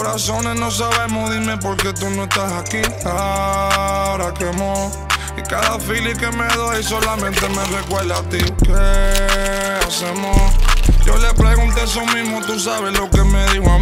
Corazones no sabemos, dime por qué tú no estás aquí. Ahora quemó. Y cada feeling que me doy solamente me recuerda a ti. ¿Qué hacemos? Yo le pregunté eso mismo, tú sabes lo que me dijo a mí.